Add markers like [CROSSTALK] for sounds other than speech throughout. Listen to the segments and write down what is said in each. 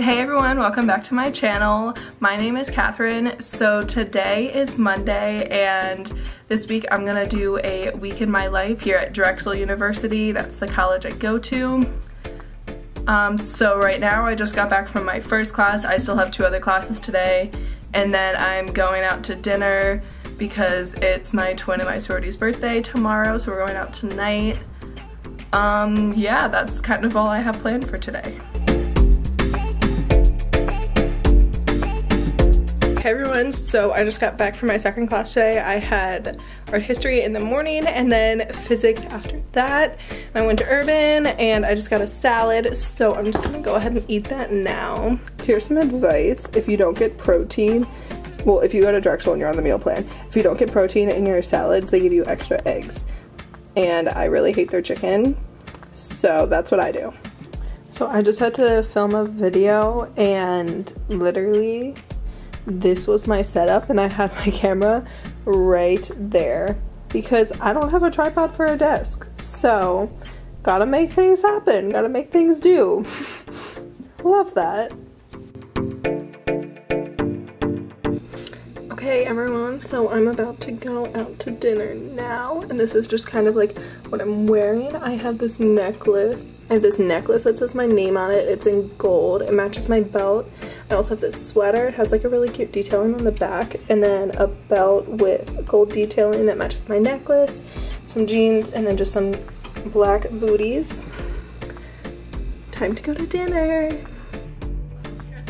Hey everyone, welcome back to my channel. My name is Catherine. So today is Monday and this week I'm gonna do a week in my life here at Drexel University. That's the college I go to. Um, so right now I just got back from my first class. I still have two other classes today. And then I'm going out to dinner because it's my twin and my sorority's birthday tomorrow. So we're going out tonight. Um, yeah, that's kind of all I have planned for today. Hey everyone, so I just got back from my second class today. I had art history in the morning and then physics after that. And I went to Urban and I just got a salad, so I'm just gonna go ahead and eat that now. Here's some advice. If you don't get protein, well, if you go to Drexel and you're on the meal plan, if you don't get protein in your salads, they give you extra eggs. And I really hate their chicken, so that's what I do. So I just had to film a video and literally this was my setup and I had my [LAUGHS] camera right there because I don't have a tripod for a desk. So, gotta make things happen, gotta make things do. [LAUGHS] Love that. Okay everyone, so I'm about to go out to dinner now and this is just kind of like what I'm wearing. I have this necklace. I have this necklace that says my name on it. It's in gold. It matches my belt. I also have this sweater. It has like a really cute detailing on the back and then a belt with gold detailing that matches my necklace, some jeans, and then just some black booties. Time to go to dinner.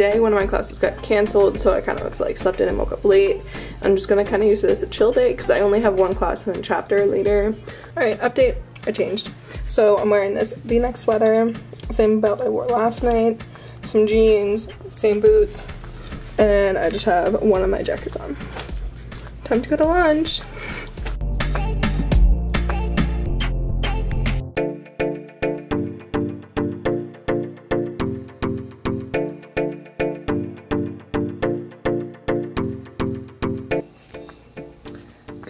Today, one of my classes got canceled, so I kind of like slept in and woke up late. I'm just gonna kind of use it as a chill day because I only have one class and then chapter later. All right, update, I changed. So I'm wearing this v-neck sweater, same belt I wore last night, some jeans, same boots, and I just have one of my jackets on. Time to go to lunch.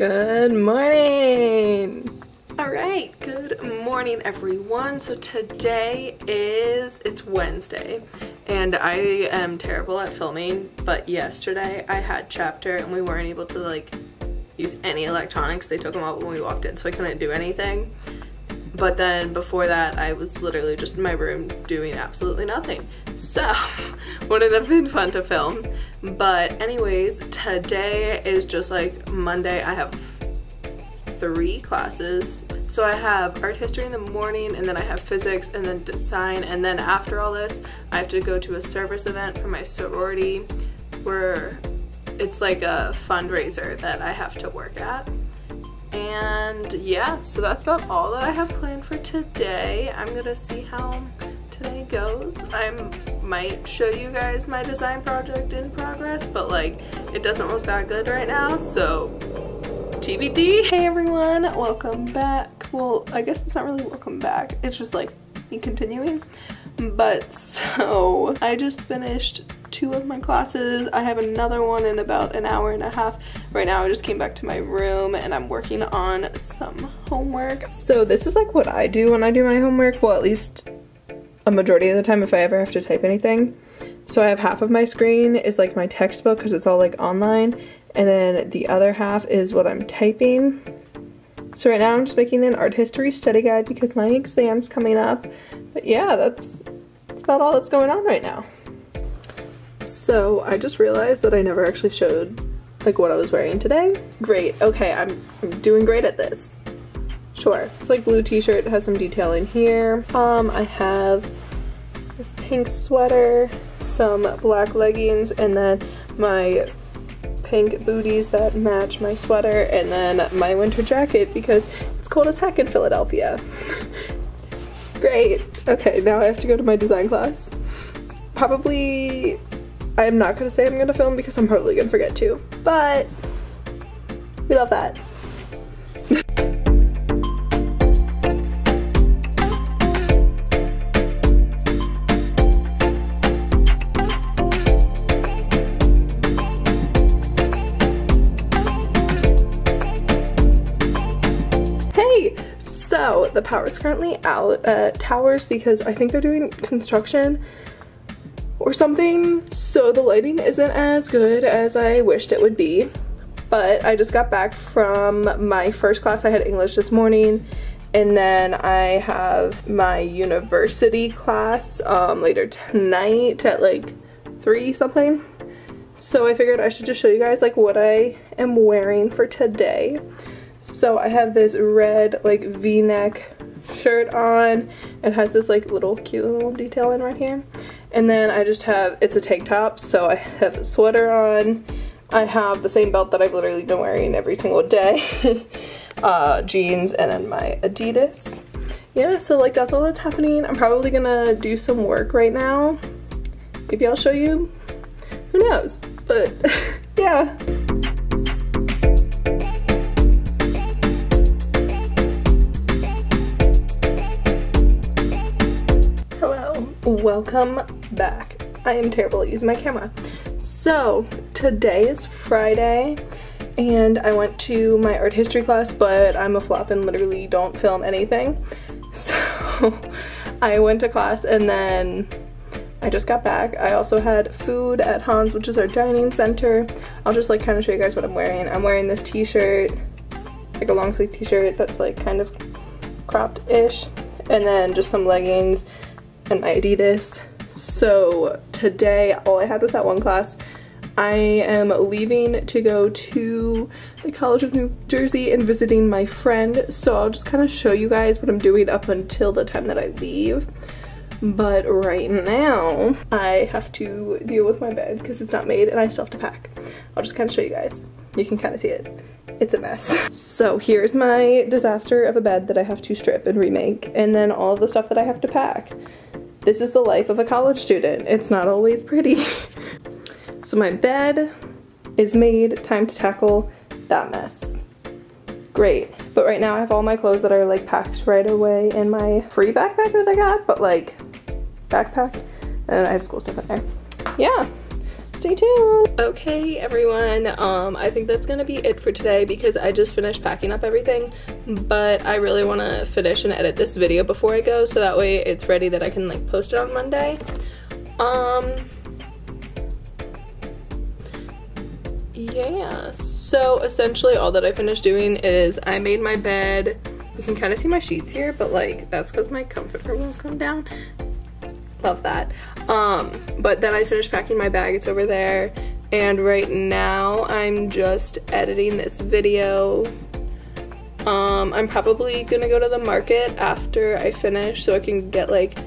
Good morning! Alright, good morning everyone. So today is, it's Wednesday and I am terrible at filming but yesterday I had chapter and we weren't able to like use any electronics. They took them out when we walked in so I couldn't do anything. But then before that, I was literally just in my room doing absolutely nothing. So, [LAUGHS] wouldn't have been fun to film. But anyways, today is just like Monday. I have three classes. So I have art history in the morning and then I have physics and then design and then after all this I have to go to a service event for my sorority where it's like a fundraiser that I have to work at. And yeah, so that's about all that I have planned for today. I'm gonna see how today goes. I might show you guys my design project in progress, but like it doesn't look that good right now, so TBD. Hey everyone, welcome back. Well, I guess it's not really welcome back. It's just like me continuing. But [LAUGHS] so I just finished two of my classes. I have another one in about an hour and a half. Right now I just came back to my room and I'm working on some homework. So this is like what I do when I do my homework. Well, at least a majority of the time if I ever have to type anything. So I have half of my screen is like my textbook because it's all like online. And then the other half is what I'm typing. So right now I'm just making an art history study guide because my exam's coming up. But yeah, that's, that's about all that's going on right now. So I just realized that I never actually showed like what I was wearing today. Great, okay, I'm, I'm doing great at this. Sure, it's like blue t-shirt, has some detail in here. Um, I have this pink sweater, some black leggings, and then my pink booties that match my sweater, and then my winter jacket because it's cold as heck in Philadelphia. [LAUGHS] Great. Okay, now I have to go to my design class. Probably, I'm not gonna say I'm gonna film because I'm probably gonna forget to, but we love that. Hey! So the power is currently out at Towers because I think they're doing construction or something. So the lighting isn't as good as I wished it would be. But I just got back from my first class. I had English this morning and then I have my university class um, later tonight at like 3 something. So I figured I should just show you guys like what I am wearing for today. So I have this red like v-neck shirt on. It has this like little cute little detail in right here. And then I just have, it's a tank top, so I have a sweater on. I have the same belt that I've literally been wearing every single day. [LAUGHS] uh, jeans and then my Adidas. Yeah, so like that's all that's happening. I'm probably gonna do some work right now. Maybe I'll show you. Who knows? But [LAUGHS] yeah. Welcome back. I am terrible at using my camera. So today is Friday and I went to my art history class but I'm a flop and literally don't film anything. [LAUGHS] So I went to class and then I just got back. I also had food at Hans which is our dining center. I'll just like kind of show you guys what I'm wearing. I'm wearing this t-shirt, like a long sleeve t-shirt that's like kind of cropped-ish and then just some leggings and my Adidas. So today all I had was that one class. I am leaving to go to the College of New Jersey and visiting my friend. So I'll just kind of show you guys what I'm doing up until the time that I leave. But right now, I have to deal with my bed because it's not made and I still have to pack. I'll just kind of show you guys. You can kind of see it. It's a mess. [LAUGHS] So here's my disaster of a bed that I have to strip and remake and then all the stuff that I have to pack. This is the life of a college student. It's not always pretty. [LAUGHS] so my bed is made, time to tackle that mess. Great. But right now I have all my clothes that are like packed right away in my free backpack that I got, but like backpack. And I have school stuff in there. Yeah stay tuned. Okay, everyone, um, I think that's gonna be it for today because I just finished packing up everything, but I really wanna finish and edit this video before I go so that way it's ready that I can like post it on Monday. Um, yeah, so essentially all that I finished doing is I made my bed. You can kind of see my sheets here, but like that's because my comforter won't come down. Love that. Um, but then I finished packing my bag, it's over there. And right now I'm just editing this video. Um, I'm probably gonna go to the market after I finish so I can get like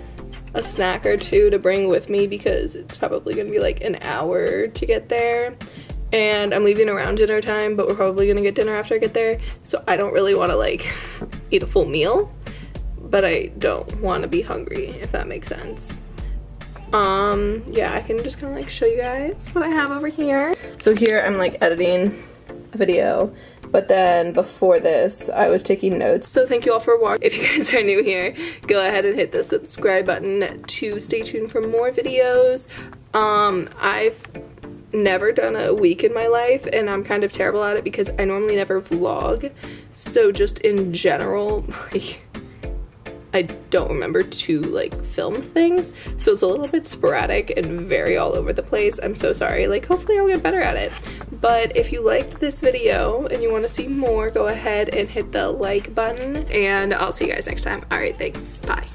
a snack or two to bring with me because it's probably gonna be like an hour to get there. And I'm leaving around dinner time, but we're probably gonna get dinner after I get there. So I don't really wanna like [LAUGHS] eat a full meal, but I don't wanna be hungry, if that makes sense um yeah i can just kind of like show you guys what i have over here. So here i'm like editing a video but then before this i was taking notes. So thank you all for watching. [LAUGHS] If you guys are new here go ahead and hit the subscribe button to stay tuned for more videos. Um i've never done a week in my life and i'm kind of terrible at it because i normally never vlog. So just in general [LAUGHS] like I don't remember to like film things. So it's a little bit sporadic and very all over the place. I'm so sorry. Like hopefully I'll get better at it. But if you liked this video and you want to see more, go ahead and hit the like button and I'll see you guys next time. All right, thanks. Bye.